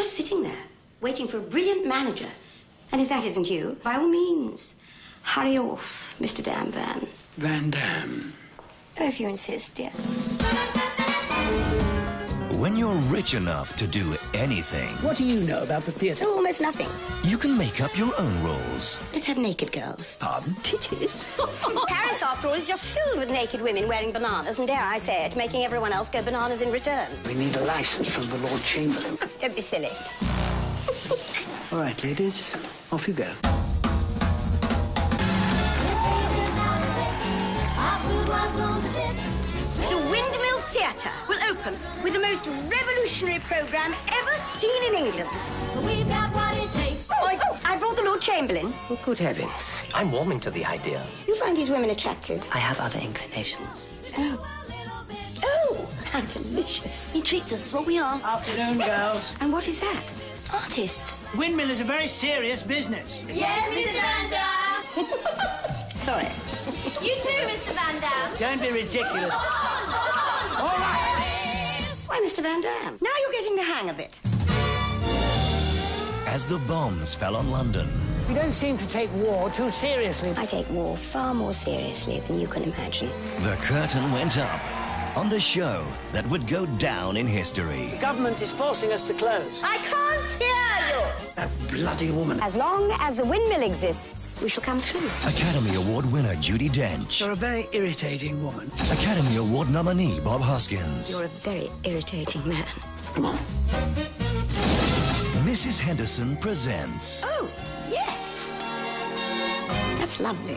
just sitting there, waiting for a brilliant manager. And if that isn't you, by all means, hurry off, Mr. Dan Van. Van Damm. Oh, if you insist, dear. When you're rich enough to do anything, What do you know about the theatre? Oh, almost nothing. you can make up your own rules. Let's have naked girls. Pardon? Titties. Paris, after all, is just filled with naked women wearing bananas, and dare I say it, making everyone else go bananas in return. We need a license from the Lord Chamberlain. Don't be silly. All right, ladies, off you go. Most revolutionary programme ever seen in England. Oh, oh, I brought the Lord Chamberlain. Oh, good heavens. I'm warming to the idea. You find these women attractive? I have other inclinations. Oh. Oh, how delicious. He treats us as what we are. Afternoon, girls. And what is that? Artists. Windmill is a very serious business. Yes, Mr. Van Damm. Sorry. You too, Mr. Van Damm. Don't be ridiculous. Why, Mr. Van Damm? Now you're getting the hang of it. As the bombs fell on London, You don't seem to take war too seriously. I take war far more seriously than you can imagine. the curtain went up on the show that would go down in history. The Government is forcing us to close. I can't hear you. That bloody woman. As long as the windmill exists, we shall come through. Academy Award winner Judi Dench. You're a very irritating woman. Academy Award nominee Bob Hoskins. You're a very irritating man. Come on. Mrs. Henderson presents Oh, yes. That's lovely.